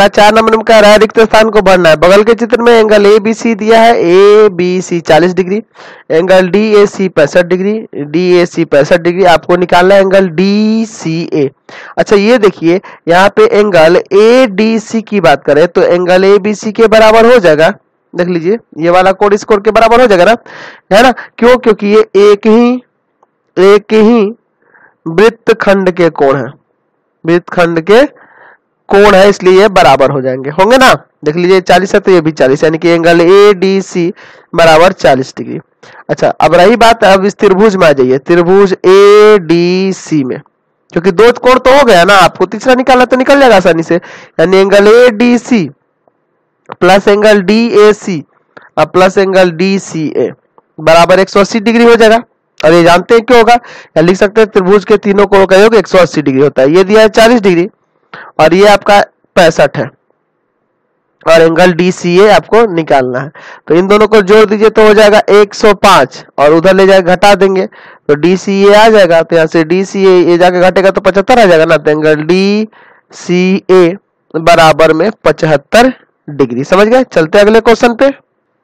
अगला चार नंबर में कह रहा है रिक्त स्थान को भरना है। बगल के चित्र में एंगल ए, बी, सी दिया है। ए, बी, सी, चालीस degree. Angle D, A, C, पैंसठ डिग्री। डी, ए, सी, पैंसठ डिग्री। आपको निकालना है एंगल डी, सी, ए। अच्छा ये देखिए, यहाँ पे एंगल ए, डी, सी की बात करें तो एंगल ए, बी, सी के बराबर हो जाएगा। देख लीजिए, ये वाला कोड इस कोड के बराबर हो जाएगा ना? है ना? क्यों? क्योंकि ये एक ही एक ही वृत्त खंड के कोण है। वृत्त खंड के कोण है, इसलिए ये बराबर हो जाएँगे। होंगे ना? देख लीजिए, चालीस है तो ये भी चालीस, यानी कि एंगल ए डी सी बराबर चालीस डिग्री। अच्छा अब रही बात, अब इस त्रिभुज में आ जाइए। त्रिभुज ए डी सी में। क्योंकि दो कोण तो हो गया ना, आपको तीसरा निकालना तो निकल जाएगा आसानी से। यानी angle A D C plus angle D A C और plus angle D C A बराबर 180 डिग्री हो जाएगा। और ये जानते हैं क्यों होगा? या लिख सकते हैं, त्रिभुज के तीनों कोणों का योग 180 डिग्री होता है। ये दिया है 40 डिग्री। और ये आपका पैंसठ है। और एंगल डी सी ए आपको निकालना है। तो इन दोनों को जोड़ दीजिए तो हो जाएगा 105 और उधर ले जाए घटा देंगे। तो डी सी ए आ जाएगा तो यहाँ से डी सी ए ये जाके घटेगा तो पचहत्तर आ जाएगा ना। तो एंगल डी सी ए बराबर में पचहत्तर डिग्री। समझ गए? चलते अगले क्वेश्चन पे।